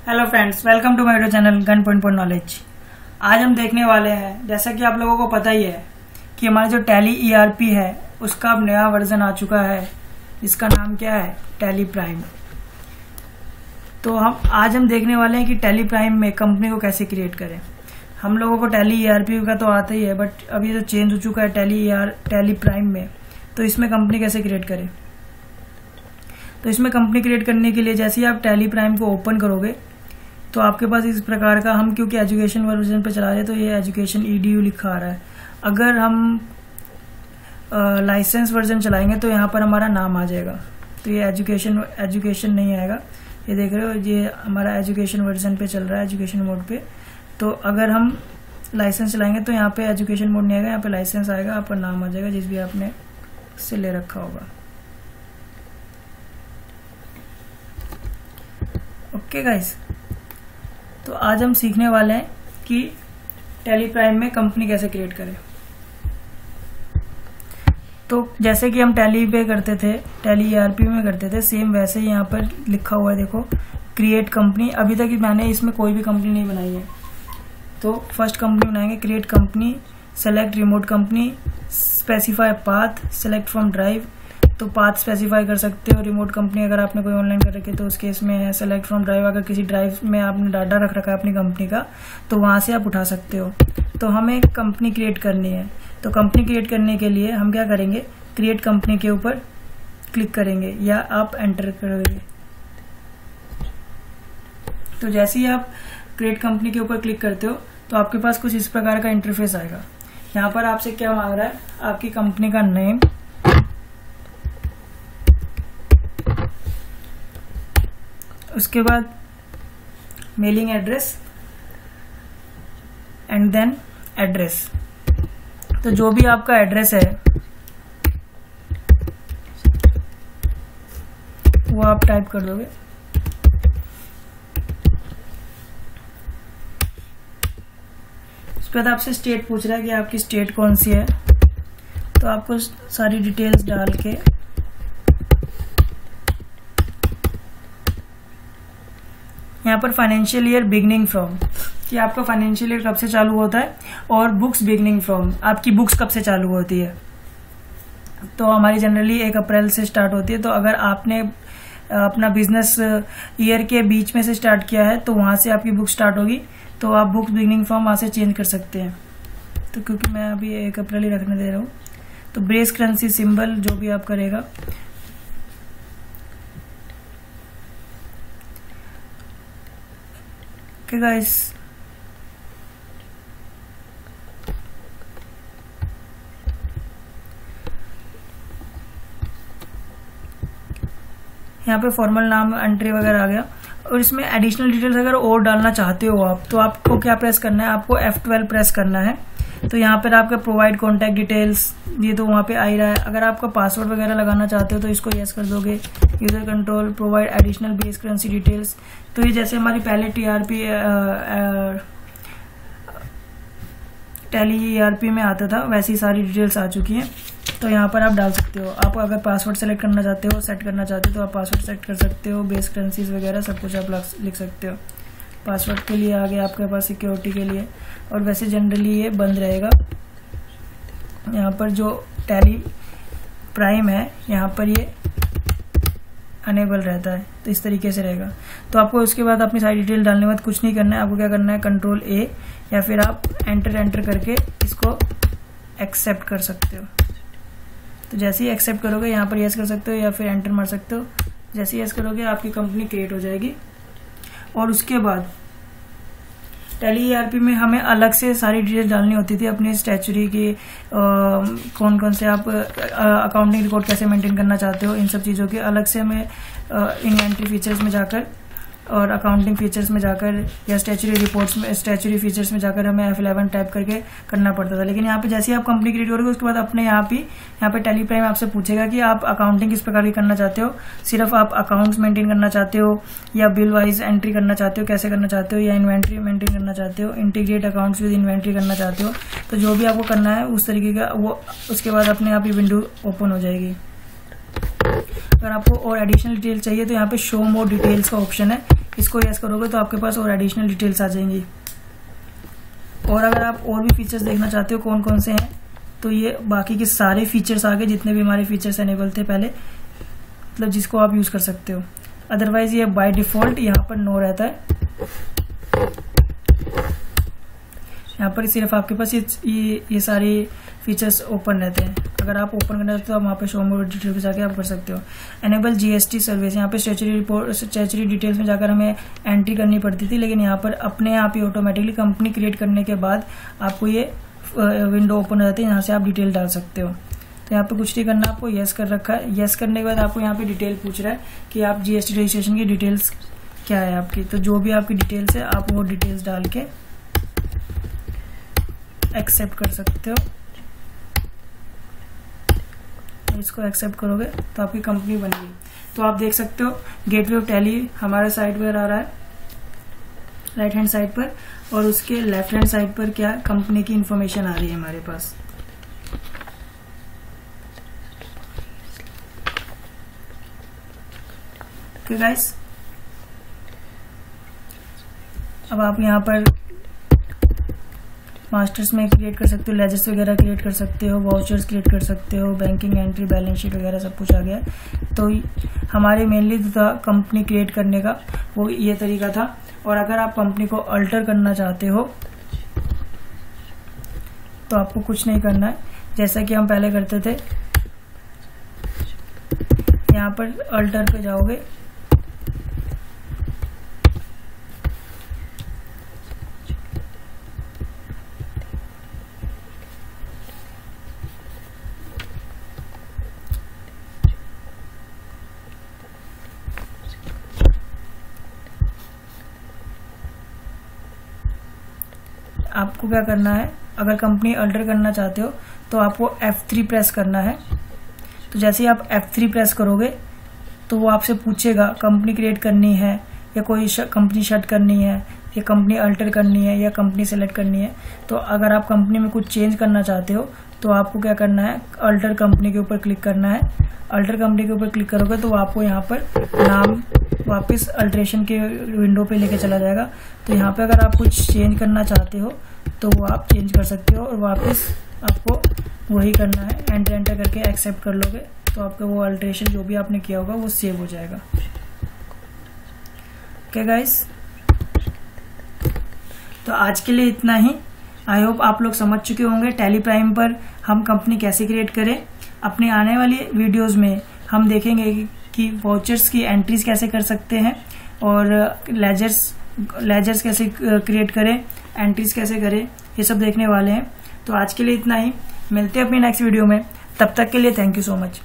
Hello friends welcome to my channel gun point for knowledge आज हम देखने वाले हैं, जैसा कि आप लोगों को पता ही है, कि हमारा जो टैली ईआरपी है, उसका अब नया वर्जन आ चुका है। जिसका नाम क्या है? टैली प्राइम तो हम, आज हम देखने वाले हैं कि टैली प्राइम में कंपनी को कैसे क्रिएट करें। हम लोगों को टैली ईआरपी का तो आता ही है बट अभी तो चेंज हो चुका है टैली ईआर टैली प्राइम में तो इसमें कंपनी कैसे क्रिएट करें? तो इसमें कंपनी क्रिएट करने के लिए जैसे ही आप टैली प्राइम को ओपन करोगे तो आपके पास इस प्रकार का, हम क्योंकि एजुकेशन वर्जन पे चला रहे हैं तो ये एजुकेशन ईडीयू लिखा आ रहा है। अगर हम लाइसेंस वर्जन चलाएँगे तो यहाँ पर हमारा नाम आ जाएगा। तो ये एजुकेशन एजुकेशन नहीं आएगा। ये देख रहे हो, ये हमारा एजुकेशन वर्जन पे चल रहा है एजुकेशन मोड पे। तो अगर हम लाइसेंस चलाएँगे तो यहाँ पे एजुकेशन मोड नहीं आएगा, यहाँ पे लाइसेंस आएगा, आपका नाम आ जाएगा, जिस भी आपने से ले रखा होगा। ओके गाइस तो आज हम सीखने वाले हैं कि टेली प्राइम में कंपनी कैसे क्रिएट करें। तो जैसे कि हम टैली पे करते थे टैली ईआरपी में करते थे सेम वैसे ही यहाँ पर लिखा हुआ है, देखो क्रिएट कंपनी अभी तक मैंने इसमें कोई भी कंपनी नहीं बनाई है। तो फ़र्स्ट कंपनी बनाएँगे create company select remote company specify path select from drive तो पाथ स्पेसिफाई कर सकते हो रिमोट कंपनी अगर आपने कोई ऑनलाइन कर रखी है तो उस केस में है सेलेक्ट फ्रॉम ड्राइव अगर किसी ड्राइव में आपने डाटा रख रखा है अपनी कंपनी का तो वहाँ से आप उठा सकते हो। तो हमें कंपनी क्रिएट करनी है। तो कंपनी क्रिएट करने के लिए हम क्या करेंगे? क्रिएट कंपनी के ऊपर क्लिक करेंगे या आप एंटर करोगे। तो जैसे ही आप क्रिएट कंपनी के ऊपर क्लिक करते हो तो आपके पास कुछ इस प्रकार का इंटरफेस आएगा। यहाँ पर आपसे क्या मांग रहा है? आपकी कंपनी का नेम उसके बाद mailing address and then address तो जो भी आपका एड्रेस है, वो आप टाइप कर दोगे। उसके बाद आपसे स्टेट पूछ रहा है कि आपकी स्टेट कौन सी है। तो आपको सारी डिटेल्स डाल के यहाँ पर फाइनेंशियल ईयर बिगनिंग फ्रॉम कि आपका फाइनेंशियल ईयर कब से चालू होता है और बुक्स बिगनिंग फ्रॉम आपकी बुक्स कब से चालू होती है? तो हमारी जनरली एक अप्रैल से स्टार्ट होती है तो अगर आपने अपना बिज़नेस ईयर के बीच में से स्टार्ट किया है तो वहाँ से आपकी बुक स्टार्ट होगी तो आप बुक्स बिगनिंग फ्रॉम वहाँ से चेंज कर सकते हैं। तो क्योंकि मैं अभी एक अप्रैल ही रखने दे रहा हूँ तो ब्रेस करेंसी सिंबल जो भी आप करेगा Okay guys. यहाँ पे फॉर्मल नाम एंट्री वगैरह आ गया और इसमें एडिशनल डिटेल्स अगर और डालना चाहते हो आप तो आपको क्या प्रेस करना है? आपको F12 प्रेस करना है। तो यहाँ पर आपका प्रोवाइड कॉन्टैक्ट डिटेल्स ये तो वहाँ पे आ ही रहा है। अगर आपका पासवर्ड वगैरह लगाना चाहते हो तो इसको यस कर दोगे। User control provide additional base currency details तो ये जैसे हमारी पहले टीआरपी टेली ईआरपी में आता था, वैसी सारी डिटेल्स आ चुकी हैं। तो यहाँ पर आप डाल सकते हो। आप अगर पासवर्ड सेलेक्ट करना चाहते हो सेट करना चाहते हो तो आप पासवर्ड सेट कर सकते हो। बेस करेंसीज वगैरह सब कुछ आप लिख सकते हो। पासवर्ड के लिए आगे आपके पास सिक्योरिटी के लिए। और वैसे जनरली ये बंद रहेगा। यहाँ पर जो टैली प्राइम है, यहाँ पर ये अनेबल रहता है। तो इस तरीके से रहेगा। तो आपको उसके बाद अपनी सारी डिटेल डालने के बाद कुछ नहीं करना है। आपको क्या करना है? कंट्रोल ए या फिर आप एंटर एंटर करके इसको एक्सेप्ट कर सकते हो। तो जैसे ही एक्सेप्ट करोगे यहाँ पर यस कर सकते हो या फिर एंटर मार सकते हो। जैसे ही यस करोगे आपकी कंपनी क्रिएट हो जाएगी। और उसके बाद टेली ईआरपी में हमें अलग से सारी डिटेल डालनी होती थी अपनी स्टैचुरी की आ, कौन कौन से आप अकाउंटिंग रिकॉर्ड कैसे मेंटेन करना चाहते हो इन सब चीज़ों के अलग से हमें इन एंट्री फीचर्स में जाकर और अकाउंटिंग फीचर्स में जाकर या स्टैचुरी रिपोर्ट्स में स्टैचुरी फीचर्स में जाकर हमें एफ़ इलेवन टाइप करके करना पड़ता था। लेकिन यहाँ पे जैसे ही आप कंपनी क्रिएट करोगे, उसके बाद अपने यहाँ पे यहाँ पे टेली प्राइम आपसे पूछेगा कि आप अकाउंटिंग किस प्रकार की करना चाहते हो? सिर्फ़ आप अकाउंट्स मेंटेन करना चाहते हो या बिल वाइज एंट्री करना चाहते हो, कैसे करना चाहते हो या इन्वेंट्री मेंटेन करना चाहते हो? इंटीग्रेट अकाउंट्स विद इन्वेंट्री करना चाहते हो। तो जो भी आपको करना है, उस तरीके का वो, उसके बाद अपने आप ही विंडो ओपन हो जाएगी। अगर आपको और एडिशनल डिटेल चाहिए तो यहाँ पे शो मोर डिटेल्स का ऑप्शन है। इसको यस करोगे तो आपके पास और एडिशनल डिटेल्स आ जाएँगी। और अगर आप और भी फीचर्स देखना चाहते हो कौन कौन से हैं तो ये बाकी के सारे फीचर्स आ गए जितने भी हमारे फीचर्स एनेबल थे पहले मतलब जिसको आप यूज़ कर सकते हो। अदरवाइज़ ये बाय डिफ़ॉल्ट यहाँ पर नो रहता है। यहाँ पर सिर्फ़ आपके पास ये ये, ये सारे फीचर्स ओपन रहते हैं। अगर आप ओपन करना चाहते हो तो वहाँ पे शो मोड डिटेल पे जाके आप कर सकते हो। एनेबल जीएसटी सर्विस यहाँ पे स्टेचरी रिपोर्ट स्टेचरी डिटेल्स में जाकर हमें एंट्री करनी पड़ती थी, लेकिन यहाँ पर अपने आप ही ऑटोमेटिकली कंपनी क्रिएट करने के बाद आपको ये विंडो ओपन हो जाती है, यहाँ से आप डिटेल डाल सकते हो। तो यहाँ पे कुछ नहीं करना, आपको येस कर रखा है। येस करने के बाद आपको यहाँ पे डिटेल पूछ रहा है कि आप जीएसटी रजिस्ट्रेशन की डिटेल्स क्या है आपकी। तो जो भी आपकी डिटेल्स है, आप वो डिटेल्स डाल के एक्सेप्ट कर सकते हो। इसको एक्सेप्ट करोगे तो आपकी कंपनी बन गई तो आप देख सकते हो गेटवे ऑफ़ टैली हमारे साइड पर आ रहा है राइट हैंड साइड पर, और उसके लेफ़्ट हैंड साइड पर क्या कंपनी की इंफॉर्मेशन आ रही है हमारे पास। गाइस अब आप यहाँ पर मास्टर्स में क्रिएट कर सकते हो लेजर्स वगैरह क्रिएट कर सकते हो वाउचर्स क्रिएट कर सकते हो बैंकिंग एंट्री बैलेंस शीट वगैरह सब कुछ आ गया। तो हमारे मेनली था कंपनी क्रिएट करने का, वो ये तरीका था। और अगर आप कंपनी को अल्टर करना चाहते हो तो आपको कुछ नहीं करना है। जैसा कि हम पहले करते थे, यहाँ पर अल्टर पे जाओगे। आपको क्या करना है? अगर कंपनी अल्टर करना चाहते हो तो आपको F3 प्रेस करना है। तो जैसे ही आप F3 प्रेस करोगे तो वो आपसे पूछेगा कंपनी क्रिएट करनी है, या कोई कंपनी शट करनी है, या कंपनी अल्टर करनी है, या कंपनी सेलेक्ट करनी है। तो अगर आप कंपनी में कुछ चेंज करना चाहते हो तो आपको क्या करना है? अल्टर कंपनी के ऊपर क्लिक करना है। अल्टर कंपनी के ऊपर क्लिक करोगे तो आपको यहाँ पर नाम वापस अल्ट्रेशन के विंडो पे लेके चला जाएगा। तो यहाँ पे अगर आप कुछ चेंज करना चाहते हो तो वो आप चेंज कर सकते हो और वापस आपको वही करना है। एंटर एंटर करके एक्सेप्ट कर लोगे तो आपका वो अल्ट्रेशन जो भी आपने किया होगा, वो सेव हो जाएगा। ओके गाइस तो आज के लिए इतना ही। आई होप आप लोग समझ चुके होंगे टेली प्राइम पर हम कंपनी कैसे क्रिएट करें। अपने आने वाली वीडियोस में हम देखेंगे कि वाउचर्स की एंट्रीज कैसे कर सकते हैं और लेजर्स लेजर्स कैसे क्रिएट करें एंट्रीज कैसे करें, ये सब देखने वाले हैं। तो आज के लिए इतना ही। मिलते हैं अपने नेक्स्ट वीडियो में। तब तक के लिए थैंक यू सो मच